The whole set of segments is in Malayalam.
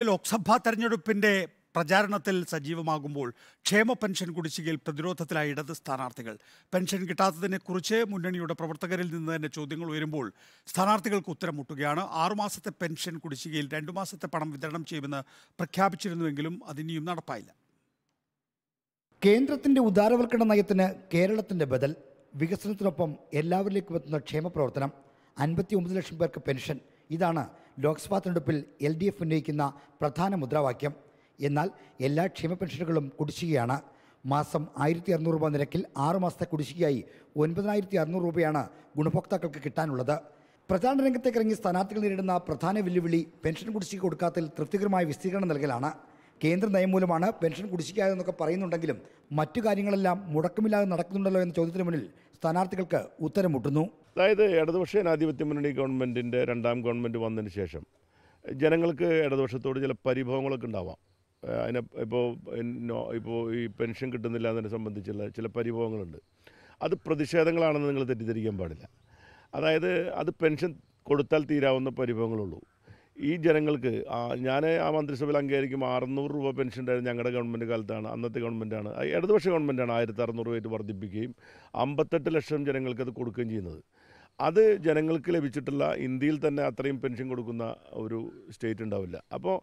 ലോക്സഭാ തെരഞ്ഞെടുപ്പിന്റെ പ്രചാരണത്തിൽ സജീവമാകുമ്പോൾ ക്ഷേമ പെൻഷൻ കുടിശ്ശികയിൽ പ്രതിരോധത്തിലായ ഇടത് സ്ഥാനാർത്ഥികൾ. പെൻഷൻ കിട്ടാത്തതിനെക്കുറിച്ച് മുന്നണിയുടെ പ്രവർത്തകരിൽ നിന്ന് തന്നെ ചോദ്യങ്ങൾ ഉയരുമ്പോൾ സ്ഥാനാർത്ഥികൾക്ക് ഉത്തരം മുട്ടുകയാണ് ആറുമാസത്തെ പെൻഷൻ കുടിശ്ശികയിൽ രണ്ടു മാസത്തെ പണം വിതരണം ചെയ്യുമെന്ന് പ്രഖ്യാപിച്ചിരുന്നുവെങ്കിലും അതിനിയും നടപ്പായില്ല. കേന്ദ്രത്തിന്റെ ഉദാരവൽക്കരണ നയത്തിന് കേരളത്തിന്റെ ബദൽ വികസനത്തിനൊപ്പം എല്ലാവരിലേക്കും എത്തുന്ന ക്ഷേമ പ്രവർത്തനം അൻപത്തി ഒമ്പത് ലക്ഷം പേർക്ക് പെൻഷൻ ഇതാണ് ലോക്സഭാ തെരഞ്ഞെടുപ്പിൽ എൽ ഡി എഫ് ഉന്നയിക്കുന്ന പ്രധാന മുദ്രാവാക്യം. എന്നാൽ എല്ലാ ക്ഷേമ പെൻഷനുകളും കുടിശ്ശികയാണ്. മാസം ആയിരത്തി അറുന്നൂറ് രൂപ നിരക്കിൽ ആറുമാസത്തെ കുടിശ്ശികയായി ഒൻപതിനായിരത്തി അറുന്നൂറ് രൂപയാണ് ഗുണഭോക്താക്കൾക്ക് കിട്ടാനുള്ളത്. പ്രചാരണ രംഗത്തേക്ക് ഇറങ്ങി സ്ഥാനാർത്ഥികൾ നേരിടുന്ന പ്രധാന വെല്ലുവിളി പെൻഷൻ കുടിശ്ശിക കൊടുക്കാത്തതിൽ തൃപ്തികരമായ വിശദീകരണം നൽകലാണ്. കേന്ദ്ര നയം മൂലമാണ് പെൻഷൻ കുടിശ്ശികയായതെന്നൊക്കെ പറയുന്നുണ്ടെങ്കിലും മറ്റു കാര്യങ്ങളെല്ലാം മുടക്കമില്ലാതെ നടക്കുന്നുണ്ടല്ലോ എന്ന ചോദ്യത്തിന് മുന്നിൽ സ്ഥാനാർത്ഥികൾക്ക് ഉത്തരം മുട്ടുന്നു അതായത് ഇടതുപക്ഷ ജനാധിപത്യ മുന്നണി ഗവൺമെന്റിന്റെ രണ്ടാം ഗവൺമെന്റ് വന്നതിന് ശേഷം ജനങ്ങൾക്ക് ഇടതുപക്ഷത്തോട് ചില പരിഭവങ്ങളൊക്കെ ഉണ്ടാവാം. അതിനെ ഇപ്പോൾ ഇപ്പോൾ ഈ പെൻഷൻ കിട്ടുന്നില്ല എന്നതിനെ സംബന്ധിച്ചുള്ള ചില പരിഭവങ്ങളുണ്ട്. അത് പ്രതിഷേധങ്ങളാണെന്ന് നിങ്ങൾ തെറ്റിദ്ധരിക്കാൻ പാടില്ല. അതായത് അത് പെൻഷൻ കൊടുത്താൽ തീരാവുന്ന പരിഭവങ്ങളുള്ളൂ. ഈ ജനങ്ങൾക്ക് ഞാൻ ആ മന്ത്രിസഭയിൽ അംഗീകരിക്കും അറുന്നൂറ് രൂപ പെൻഷൻ ഉണ്ടായിരുന്നു ഞങ്ങളുടെ ഗവൺമെന്റ് കാലത്താണ് അന്നത്തെ ഗവൺമെന്റാണ് ഇടതുപക്ഷ ഗവൺമെന്റാണ് ആയിരത്തി അറുന്നൂറ് രൂപയായിട്ട് വർദ്ധിപ്പിക്കുകയും അമ്പത്തെട്ട് ലക്ഷം ജനങ്ങൾക്ക് അത് കൊടുക്കുകയും ചെയ്യുന്നത്. അത് ജനങ്ങൾക്ക് ലഭിച്ചിട്ടുള്ള ഇന്ത്യയിൽ തന്നെ അത്രയും പെൻഷൻ കൊടുക്കുന്ന ഒരു സ്റ്റേറ്റ് ഉണ്ടാവില്ല. അപ്പോൾ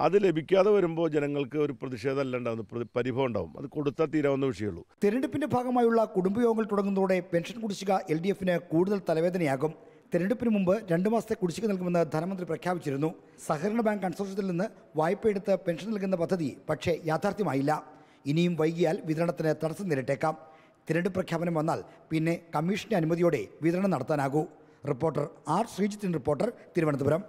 അത് ലഭിക്കാതെ വരുമ്പോൾ ജനങ്ങൾക്ക് ഒരു പ്രതിഷേധമല്ല അല്ല പ്രതി- പരിഭവം ഉണ്ടാവും. അത് കൊടുത്താൽ തീരാവുന്ന വിഷയമുള്ളൂ. തിരഞ്ഞെടുപ്പിന്റെ ഭാഗമായുള്ള കുടുംബയോഗങ്ങൾ തുടങ്ങുന്നതോടെ പെൻഷൻ കുടിശ്ശിക എൽ ഡി എഫിന് കൂടുതൽ തലവേദനയാകും. തിരഞ്ഞെടുപ്പിന് മുമ്പ് രണ്ട് മാസത്തെ കുടിശ്ശിക നൽകുമെന്ന് ധനമന്ത്രി പ്രഖ്യാപിച്ചിരുന്നു. സഹകരണ ബാങ്ക് കൺസോർഷ്യത്തിൽ നിന്ന് വായ്പയെടുത്ത് പെൻഷൻ നൽകുന്ന പദ്ധതി പക്ഷേ യാഥാർത്ഥ്യമായില്ല. ഇനിയും വൈകിയാൽ വിതരണത്തിന് തടസ്സം നേരിട്ടേക്കാം. തിരഞ്ഞെടുപ്പ് പ്രഖ്യാപനം വന്നാൽ പിന്നെ കമ്മീഷന്റെ അനുമതിയോടെ വിതരണം നടത്താനാകൂ. റിപ്പോർട്ടർ ആർ ശ്രീജിത്തിൻ റിപ്പോർട്ടർ തിരുവനന്തപുരം.